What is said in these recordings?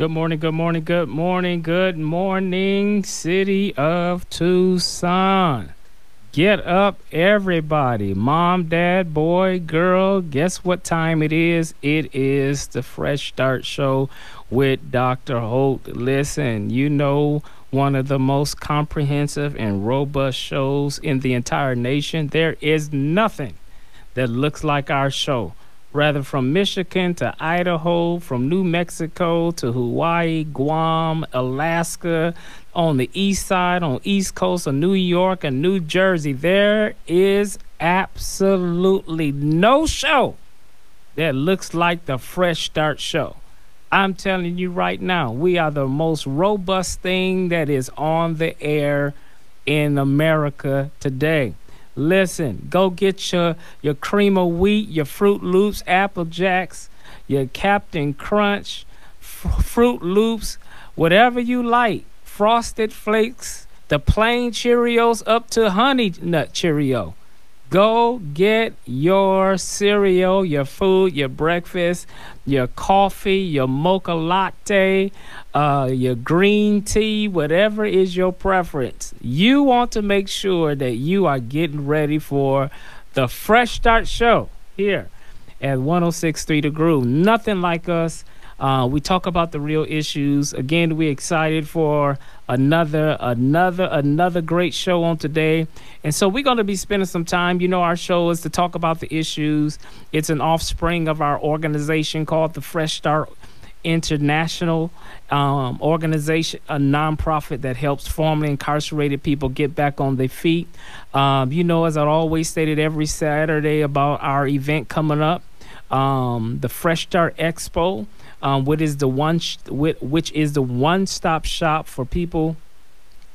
Good morning, good morning, good morning, good morning, city of Tucson. Get up, everybody. Mom, dad, boy, girl. Guess what time it is? It is the Fresh Start Show with Dr. Holt. Listen, you know, one of the most comprehensive and robust shows in the entire nation. There is nothing that looks like our show rather from Michigan to Idaho, from New Mexico to Hawaii, Guam, Alaska, on the east side, on east coast of New York and New Jersey, there is absolutely no show that looks like the Fresh Start show. I'm telling you right now, we are the most robust thing that is on the air in America today. Listen, go get your your cream of wheat, your Fruit Loops, Apple Jacks, your Captain Crunch, F- Fruit Loops, whatever you like. Frosted Flakes, the plain Cheerios up to Honey Nut Cheerio. Go get your cereal, your food, your breakfast, your coffee, your mocha latte, uh, your green tea, whatever is your preference. You want to make sure that you are getting ready for the Fresh Start Show here at 1063 The Groove. Nothing like us. Uh, we talk about the real issues. Again, we're excited for another, another, another great show on today. And so we're going to be spending some time. You know, our show is to talk about the issues. It's an offspring of our organization called the Fresh Start International um, organization, a nonprofit that helps formerly incarcerated people get back on their feet. Um, you know, as I always stated every Saturday about our event coming up, um, the Fresh Start Expo um, which is the one sh- which is the one-stop shop for people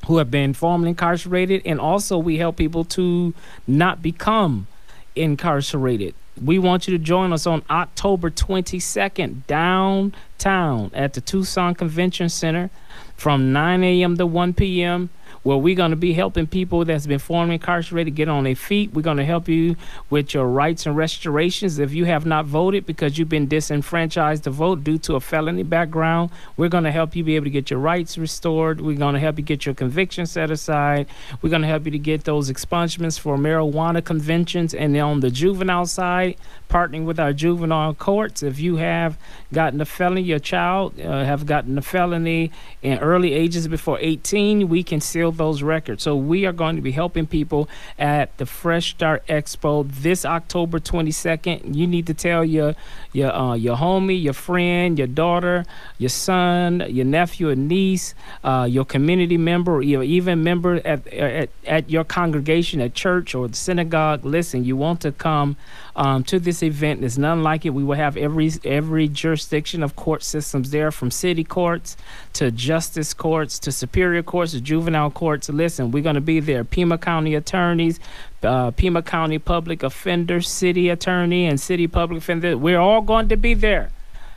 who have been formerly incarcerated, and also we help people to not become incarcerated. We want you to join us on October 22nd downtown at the Tucson Convention Center from 9 a.m. to 1 p.m where we're going to be helping people that's been formerly incarcerated get on their feet. We're going to help you with your rights and restorations. If you have not voted because you've been disenfranchised to vote due to a felony background, we're going to help you be able to get your rights restored. We're going to help you get your conviction set aside. We're going to help you to get those expungements for marijuana conventions. And on the juvenile side, partnering with our juvenile courts. If you have gotten a felony, your child uh, have gotten a felony in early ages before 18, we can those records. So we are going to be helping people at the Fresh Start Expo this October 22nd. You need to tell your your uh, your homie, your friend, your daughter, your son, your nephew, or niece, uh, your community member, or even member at, at at your congregation at church or the synagogue. Listen, you want to come um, to this event. There's none like it. We will have every every jurisdiction of court systems there, from city courts to justice courts to superior courts to juvenile courts. Listen, we're going to be there. Pima County attorneys, uh, Pima County public offender, city attorney, and city public offender. We're all going to be there.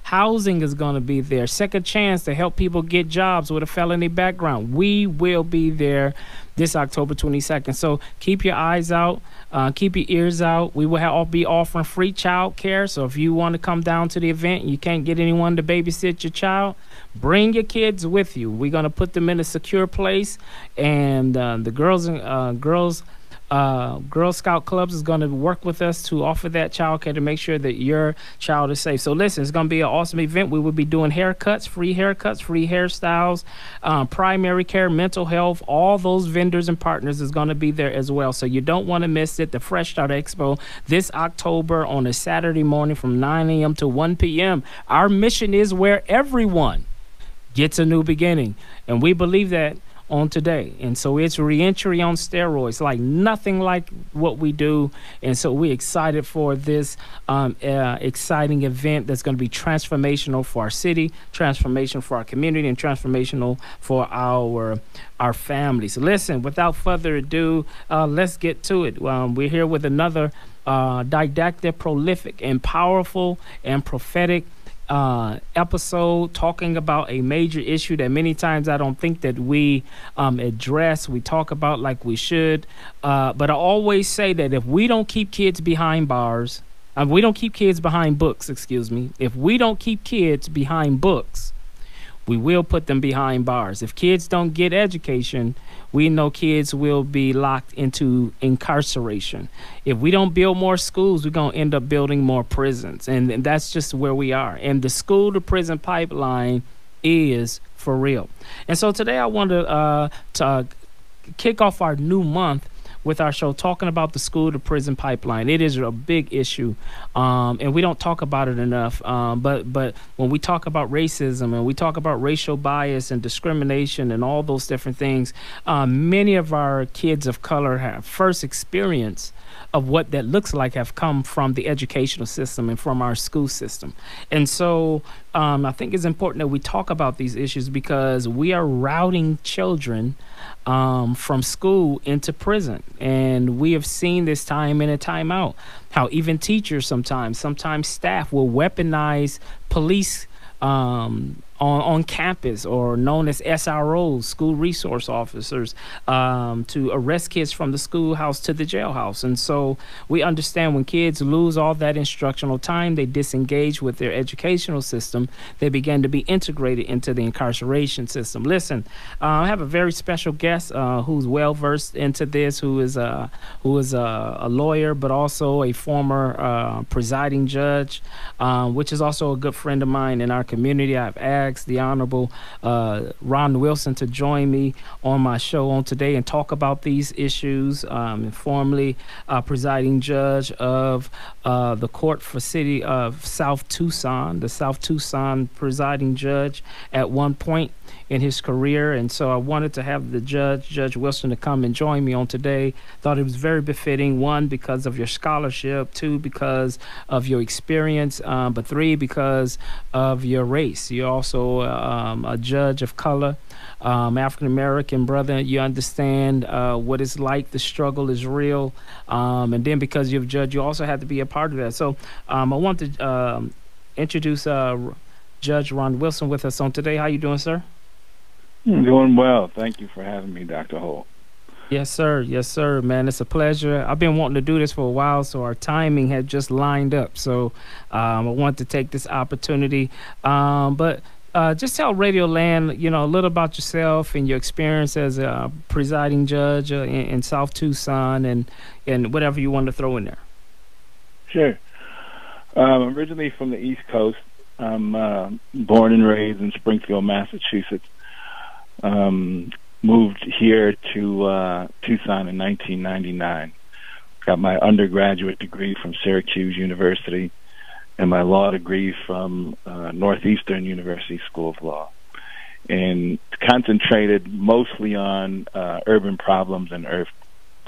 Housing is going to be there. Second chance to help people get jobs with a felony background. We will be there this October 22nd. So keep your eyes out. Uh, keep your ears out. We will have, be offering free child care. So if you want to come down to the event you can't get anyone to babysit your child, bring your kids with you. We're going to put them in a secure place. And uh, the girls and uh, girls uh, Girl Scout clubs is going to work with us to offer that child care to make sure that your child is safe. So listen, it's going to be an awesome event. We will be doing haircuts, free haircuts, free hairstyles, um, primary care, mental health. All those vendors and partners is going to be there as well. So you don't want to miss it. The Fresh Start Expo this October on a Saturday morning from 9 a.m. to 1 p.m. Our mission is where everyone gets a new beginning, and we believe that on today. And so it's reentry on steroids, like nothing like what we do. And so we're excited for this um, uh, exciting event that's going to be transformational for our city, transformational for our community, and transformational for our our families. Listen, without further ado, uh, let's get to it. Um, we're here with another uh, didactic, prolific, and powerful and prophetic uh, episode talking about a major issue that many times I don't think that we um, address, we talk about like we should. Uh, but I always say that if we don't keep kids behind bars, uh, we don't keep kids behind books, excuse me, if we don't keep kids behind books, we will put them behind bars. If kids don't get education, we know kids will be locked into incarceration. If we don't build more schools, we're going to end up building more prisons. And, and that's just where we are. And the school to prison pipeline is for real. And so today I want to, uh, to kick off our new month with our show talking about the school to prison pipeline. It is a big issue, um, and we don't talk about it enough. Um, but but when we talk about racism and we talk about racial bias and discrimination and all those different things, um, many of our kids of color have first experience of what that looks like have come from the educational system and from our school system. And so um, I think it's important that we talk about these issues because we are routing children um, from school into prison. And we have seen this time in and time out how even teachers sometimes, sometimes staff will weaponize police um, on, on campus or known as SROs, school resource officers, um, to arrest kids from the schoolhouse to the jailhouse. And so we understand when kids lose all that instructional time, they disengage with their educational system, they begin to be integrated into the incarceration system. Listen, uh, I have a very special guest uh, who's well versed into this, who is a, who is a, a lawyer, but also a former uh, presiding judge, um, which is also a good friend of mine in our community. I've asked the Honorable uh, Ron Wilson to join me on my show on today and talk about these issues. Um, informally uh, presiding judge of uh, the Court for City of South Tucson, the South Tucson presiding judge at one point in his career. And so I wanted to have the judge, Judge Wilson, to come and join me on today. Thought it was very befitting, one, because of your scholarship, two, because of your experience, um, but three, because of your race. You're also um, a judge of color. Um, African American brother, you understand uh, what it's like. The struggle is real, um, and then because you're a judge, you also have to be a part of that. So um, I want to um, introduce uh, Judge Ron Wilson with us on today. How you doing, sir? Doing well. Thank you for having me, Dr. Holt. Yes, sir. Yes, sir, man. It's a pleasure. I've been wanting to do this for a while, so our timing had just lined up. So um, I want to take this opportunity. Um, but uh, just tell Radio Land, you know, a little about yourself and your experience as a presiding judge uh, in, in, South Tucson, and and whatever you want to throw in there. Sure. Um, originally from the East Coast. I'm uh, born and raised in Springfield, Massachusetts. Um, moved here to uh, Tucson in 1999. Got my undergraduate degree from Syracuse University and my law degree from uh, Northeastern University School of Law. And concentrated mostly on uh, urban problems and ur-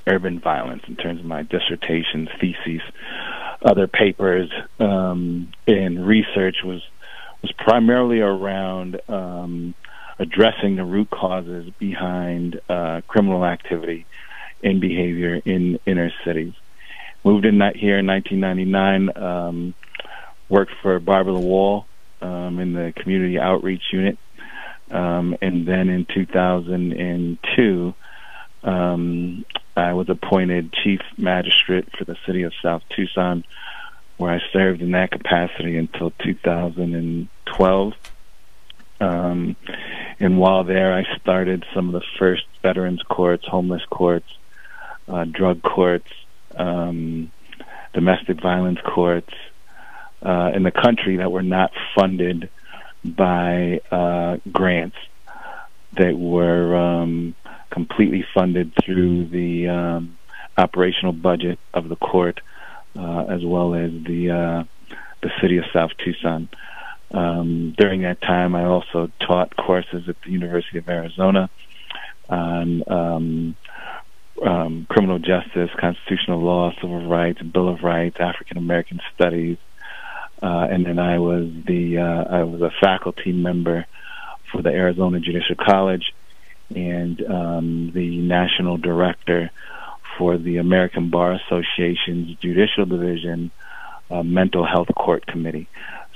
urban violence in terms of my dissertations, theses, other papers, um, and research was was primarily around um, addressing the root causes behind uh, criminal activity and behavior in inner cities. Moved in here in 1999. Um, worked for Barbara LaWall um, in the community outreach unit, um, and then in 2002, um, I was appointed chief magistrate for the city of South Tucson, where I served in that capacity until 2012. Um, and while there, I started some of the first veterans courts, homeless courts, uh, drug courts, um, domestic violence courts uh, in the country that were not funded by uh, grants that were um, completely funded through the um, operational budget of the court, uh, as well as the uh, the city of South Tucson. Um, during that time, I also taught courses at the University of Arizona on um, um, criminal justice, constitutional law, civil rights, Bill of Rights, African American studies, uh, and then I was the uh, I was a faculty member for the Arizona Judicial College and um, the national director for the American Bar Association's Judicial Division uh, Mental Health Court Committee.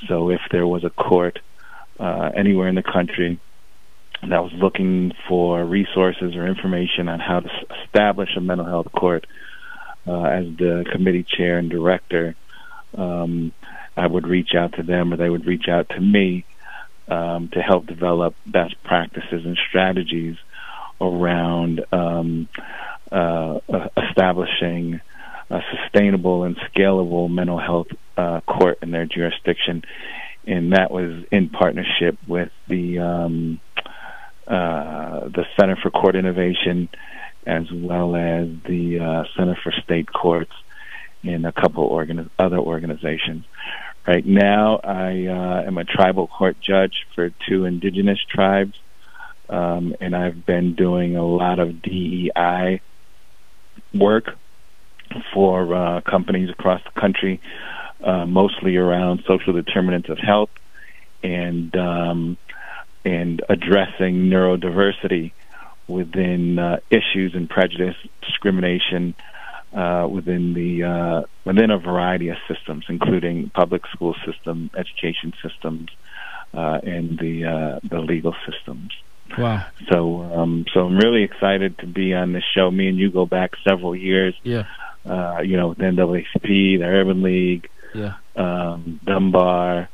So if there was a court uh, anywhere in the country that was looking for resources or information on how to establish a mental health court, uh, as the committee chair and director, um, I would reach out to them or they would reach out to me um, to help develop best practices and strategies around um, uh, establishing a sustainable and scalable mental health uh, court in their jurisdiction, and that was in partnership with the um, uh, the Center for Court Innovation, as well as the uh, Center for State Courts, and a couple organi- other organizations. Right now, I uh, am a tribal court judge for two indigenous tribes, um, and I've been doing a lot of DEI work for uh, companies across the country, uh, mostly around social determinants of health and um, and addressing neurodiversity within uh, issues and prejudice, discrimination uh, within the uh, within a variety of systems, including public school system, education systems, uh, and the uh, the legal systems. Wow! So, um, so I'm really excited to be on this show. Me and you go back several years. Yeah. Uh, you know, with NAACP, the Urban League, yeah, um, Dunbar,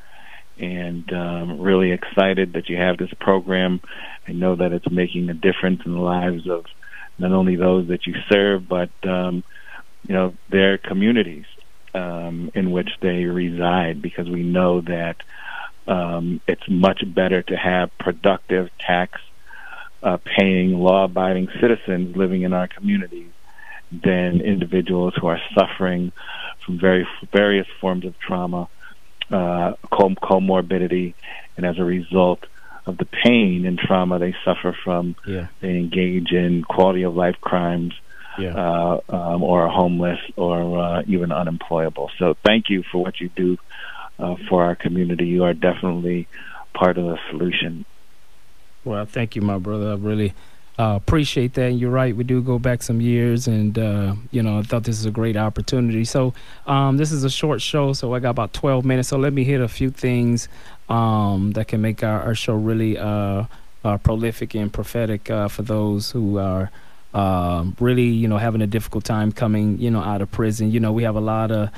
and um, really excited that you have this program. I know that it's making a difference in the lives of not only those that you serve, but um, you know their communities um, in which they reside, because we know that um, it's much better to have productive tax uh, paying, law abiding citizens living in our communities than individuals who are suffering from very various forms of trauma, uh, comorbidity, and as a result of the pain and trauma they suffer from, yeah. they engage in quality of life crimes. Yeah. Uh, um, or are homeless or uh, even unemployable. So, thank you for what you do uh, for our community. You are definitely part of the solution. Well, thank you, my brother. I really uh, appreciate that. And you're right, we do go back some years, and uh, you know, I thought this is a great opportunity. So, um, this is a short show, so I got about 12 minutes. So let me hit a few things um, that can make our, our show really uh, uh prolific and prophetic uh, for those who are. Um, really, you know, having a difficult time coming, you know, out of prison. You know, we have a lot of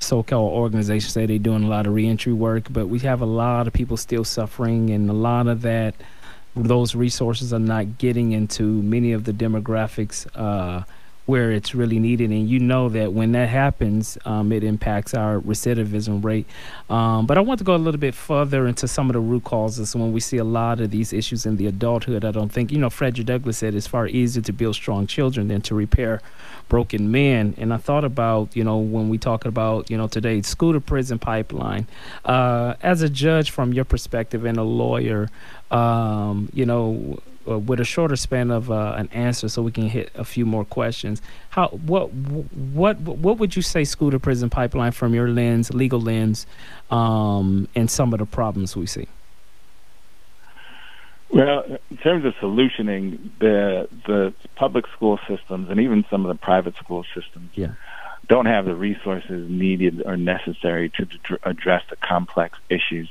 so-called organizations say they're doing a lot of reentry work, but we have a lot of people still suffering, and a lot of that those resources are not getting into many of the demographics uh, where it's really needed. And you know that when that happens, um, it impacts our recidivism rate. Um, but I want to go a little bit further into some of the root causes when we see a lot of these issues in the adulthood. I don't think, you know, Frederick Douglass said it's far easier to build strong children than to repair broken men. And I thought about, you know, when we talk about, you know, today, school to prison pipeline. Uh, as a judge, from your perspective and a lawyer, um, you know, uh, with a shorter span of uh, an answer, so we can hit a few more questions. How what what what would you say school to prison pipeline from your lens, legal lens, um, and some of the problems we see? Well, in terms of solutioning the the public school systems and even some of the private school systems, yeah. don't have the resources needed or necessary to address the complex issues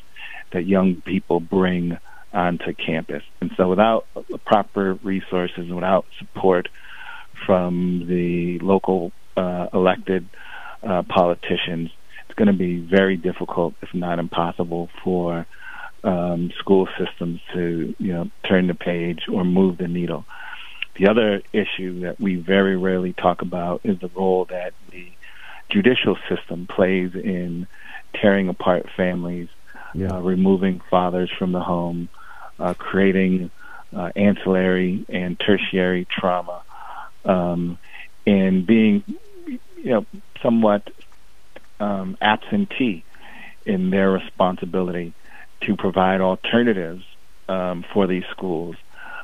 that young people bring onto campus. And so without proper resources and without support from the local uh, elected uh, politicians, it's going to be very difficult, if not impossible, for um, school systems to you know turn the page or move the needle. The other issue that we very rarely talk about is the role that the judicial system plays in tearing apart families, yeah. uh, removing fathers from the home, uh, creating uh, ancillary and tertiary trauma, um, and being, you know, somewhat um, absentee in their responsibility to provide alternatives um, for these schools.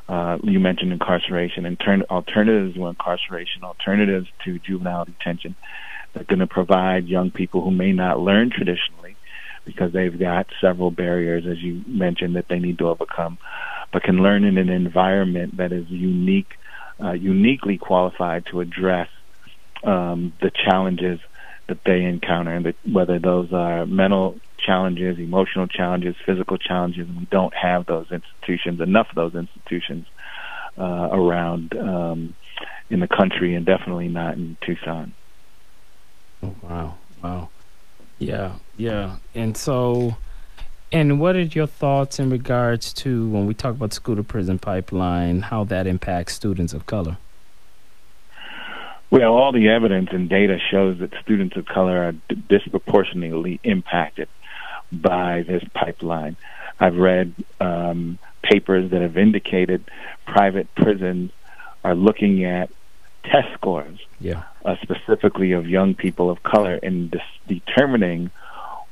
Uh, you mentioned incarceration and turn, alternatives to incarceration, alternatives to juvenile detention that are going to provide young people who may not learn traditionally because they've got several barriers, as you mentioned, that they need to overcome, but can learn in an environment that is unique, uh, uniquely qualified to address um, the challenges that they encounter, and that whether those are mental challenges, emotional challenges, physical challenges, we don't have those institutions, enough of those institutions uh, around um, in the country, and definitely not in Tucson. Oh, wow, wow. Yeah, yeah. And so And what are your thoughts in regards to when we talk about school to prison pipeline, how that impacts students of color? Well, all the evidence and data shows that students of color are d- disproportionately impacted by this pipeline. I've read um, papers that have indicated private prisons are looking at test scores, yeah. uh, specifically of young people of color, in dis- determining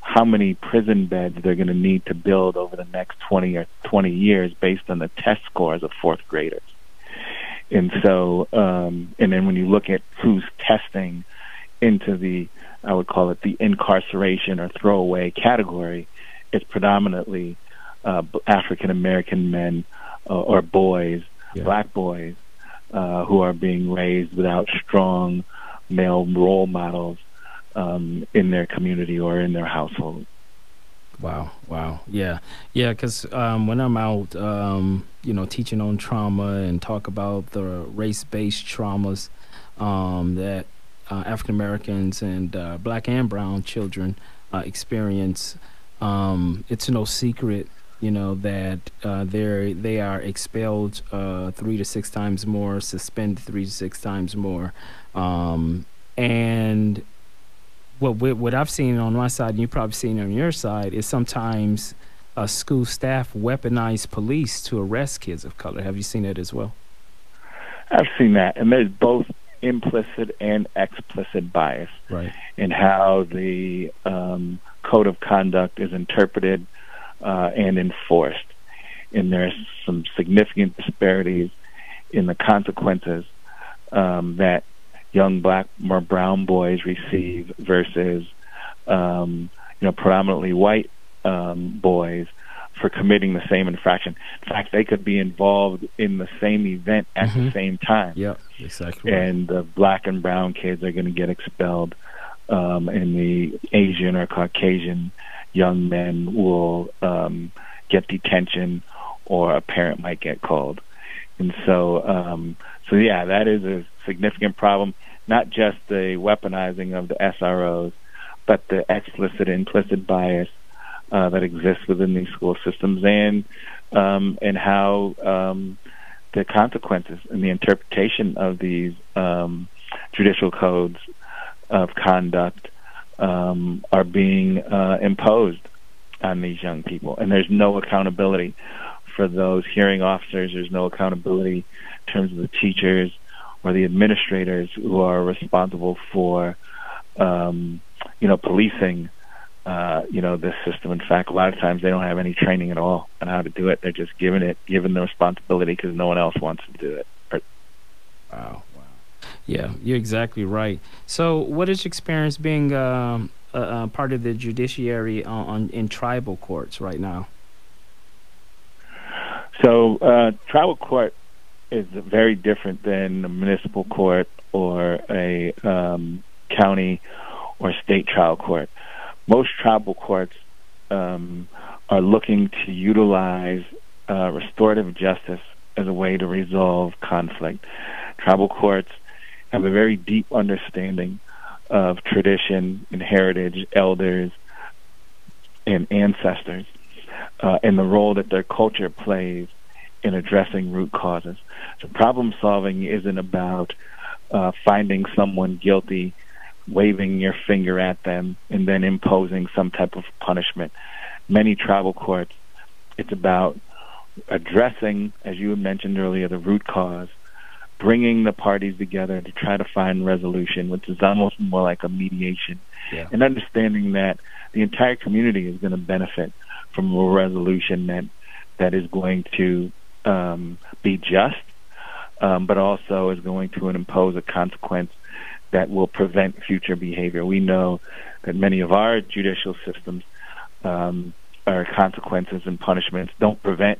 how many prison beds they're going to need to build over the next 20 or 20 years based on the test scores of fourth graders. And so, um, and then when you look at who's testing into the, I would call it the incarceration or throwaway category, it's predominantly uh, African American men uh, or boys, yeah. black boys, uh, who are being raised without strong male role models um, in their community or in their household. Wow, wow, yeah, yeah. Because um, when I'm out, um, you know, teaching on trauma and talk about the race-based traumas um, that uh, African Americans and uh, Black and Brown children uh, experience, um, it's no secret, you know, that uh, they they are expelled uh, three to six times more, suspended three to six times more, um, and what what I've seen on my side, and you've probably seen on your side, is sometimes uh, school staff weaponize police to arrest kids of color. Have you seen that as well? I've seen that, and there's both implicit and explicit bias right. in how the um, code of conduct is interpreted uh, and enforced. And there's some significant disparities in the consequences um, that young black or brown boys receive versus um, you know predominantly white um, boys for committing the same infraction. In fact, they could be involved in the same event at mm-hmm. the same time. Yeah, exactly. And the black and brown kids are going to get expelled, um, and the Asian or Caucasian young men will um, get detention, or a parent might get called. And so, um, so yeah, that is a significant problem not just the weaponizing of the SROs, but the explicit implicit bias uh, that exists within these school systems and um, and how um, the consequences and the interpretation of these um, judicial codes of conduct um, are being uh, imposed on these young people, and there's no accountability for those hearing officers. There's no accountability in terms of the teachers or the administrators who are responsible for, um, you know, policing, uh, you know, this system. In fact, a lot of times they don't have any training at all on how to do it. They're just given it, given the responsibility because no one else wants to do it. Wow. Wow. Yeah, you're exactly right. So, what is your experience being um, a, a part of the judiciary on, on, in tribal courts right now? So, uh, tribal court is very different than a municipal court or a um, county or state trial court. Most tribal courts um, are looking to utilize uh, restorative justice as a way to resolve conflict. Tribal courts have a very deep understanding of tradition and heritage, elders, and ancestors, uh, and the role that their culture plays in addressing root causes. So problem solving isn't about uh, finding someone guilty, waving your finger at them, and then imposing some type of punishment. Many tribal courts, it's about addressing, as you mentioned earlier, the root cause, bringing the parties together to try to find resolution, which is almost more like a mediation, yeah. and understanding that the entire community is going to benefit from a resolution that that is going to um, be just, um, but also is going to impose a consequence that will prevent future behavior. We know that many of our judicial systems um, are consequences and punishments don't prevent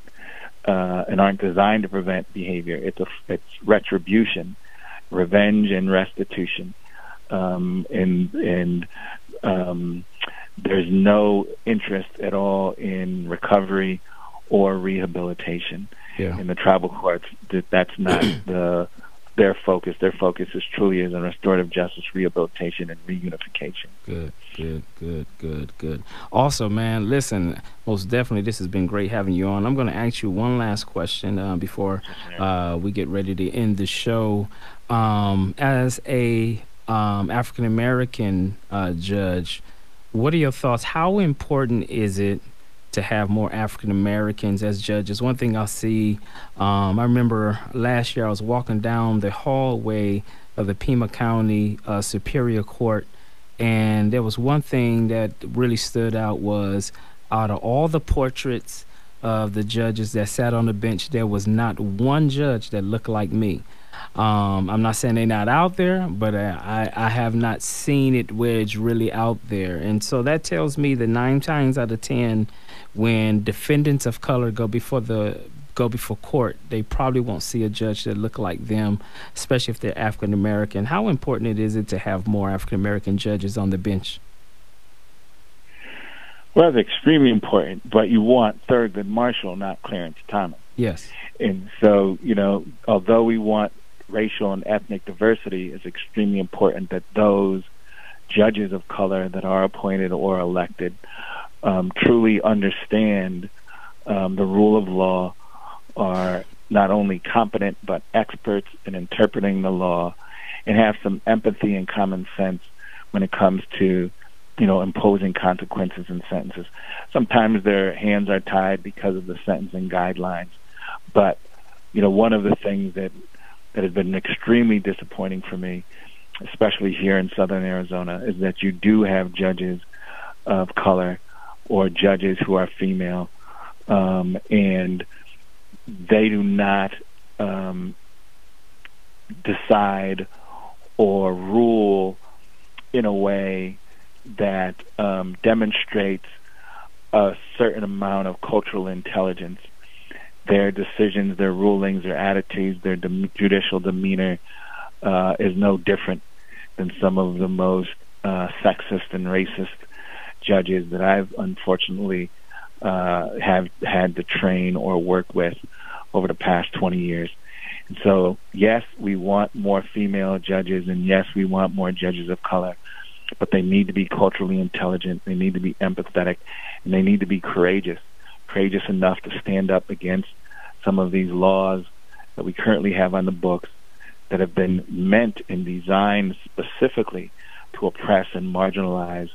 uh, and aren't designed to prevent behavior. It's a it's retribution, revenge, and restitution, um, and and um, there's no interest at all in recovery or rehabilitation yeah. in the tribal courts that that's not the their focus. Their focus is truly is on restorative justice, rehabilitation, and reunification. Good. Good, good, good, good. Also, man, listen, most definitely, this has been great having you on. I'm going to ask you one last question uh, before uh, we get ready to end the show. Um, as a um, African American uh, judge, what are your thoughts? How important is it to have more African Americans as judges? One thing I see, um, I remember last year I was walking down the hallway of the Pima County uh, Superior Court and there was one thing that really stood out was out of all the portraits of the judges that sat on the bench, there was not one judge that looked like me. Um, I'm not saying they're not out there, but I, I have not seen it where it's really out there. And so that tells me that nine times out of ten, when defendants of color go before the go before court, they probably won't see a judge that look like them, especially if they're African American. How important is it to have more African American judges on the bench? Well, it's extremely important, but you want Thurgood Marshall, not Clarence Thomas. Yes. And so, you know, although we want racial and ethnic diversity, it's extremely important that those judges of color that are appointed or elected um, truly understand um, the rule of law are not only competent but experts in interpreting the law and have some empathy and common sense when it comes to you know imposing consequences and sentences. Sometimes their hands are tied because of the sentencing guidelines. But you know one of the things that that has been extremely disappointing for me especially here in southern Arizona is that you do have judges of color or judges who are female um, and they do not um, decide or rule in a way that um, demonstrates a certain amount of cultural intelligence. Their decisions, their rulings, their attitudes, their de- judicial demeanor uh, is no different than some of the most uh, sexist and racist judges that I've unfortunately uh, have had to train or work with over the past 20 years. And so, yes, we want more female judges, and yes, we want more judges of color, but they need to be culturally intelligent, they need to be empathetic, and they need to be courageous, courageous enough to stand up against some of these laws that we currently have on the books that have been meant and designed specifically to oppress and marginalize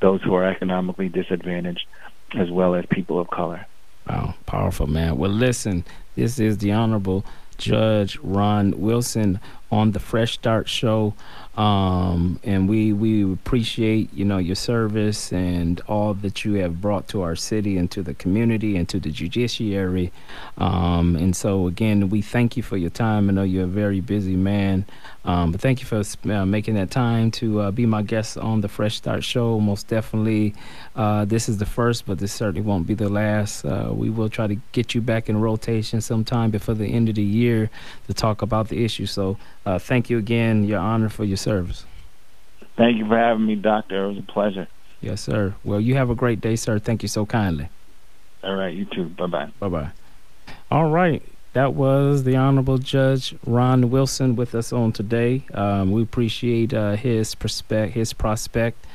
those who are economically disadvantaged as well as people of color. Wow, powerful, man. Well, listen, this is the Honorable Judge Ron Wilson on the Fresh Start Show. Um, and we we appreciate you know your service and all that you have brought to our city and to the community and to the judiciary. Um, and so again, we thank you for your time. I know you're a very busy man, um, but thank you for uh, making that time to uh, be my guest on the Fresh Start Show. Most definitely, uh, this is the first, but this certainly won't be the last. Uh, we will try to get you back in rotation sometime before the end of the year to talk about the issue. So uh, thank you again, Your Honor, for your service. Thank you for having me, Doctor. It was a pleasure. Yes, sir. Well, you have a great day, sir. Thank you so kindly. All right, you too. Bye bye. Bye bye. All right. That was the Honorable Judge Ron Wilson with us on today. Um, we appreciate uh, his prospect, his prospect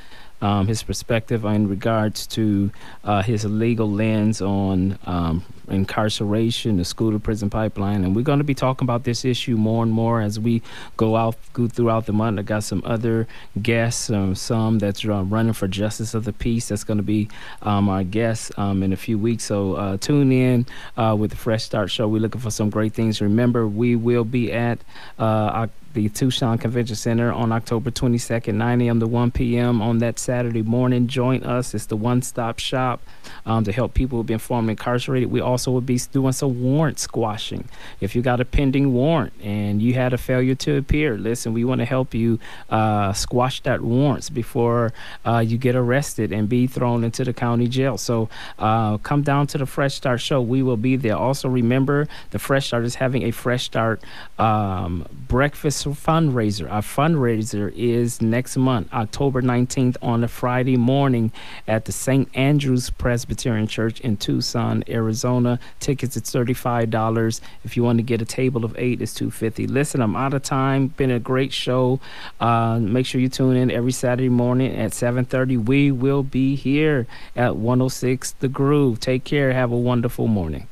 um, his perspective in regards to uh, his legal lens on um, incarceration, the school to prison pipeline. And we're going to be talking about this issue more and more as we go out go throughout the month. I got some other guests, um, some that's uh, running for justice of the peace. That's going to be um, our guests um, in a few weeks. So uh, tune in uh, with the Fresh Start Show. We're looking for some great things. Remember, we will be at uh, the Tucson Convention Center on October 22nd, 9 a.m. to 1 p.m. on that Saturday morning. Join us. It's the one stop shop um, to help people who've been formerly incarcerated. We also will be doing some warrant squashing. If you got a pending warrant and you had a failure to appear, listen, we want to help you uh, squash that warrants before uh, you get arrested and be thrown into the county jail. So uh, come down to the Fresh Start show. We will be there. Also, remember the Fresh Start is having a Fresh Start um, breakfast fundraiser. Our fundraiser is next month, October 19th on on a Friday morning at the St. Andrew's Presbyterian Church in Tucson, Arizona. Tickets is $35. If you want to get a table of eight, it's 250. Listen, I'm out of time. Been a great show. Uh, make sure you tune in every Saturday morning at 7.30. We will be here at 106 The Groove. Take care. Have a wonderful morning.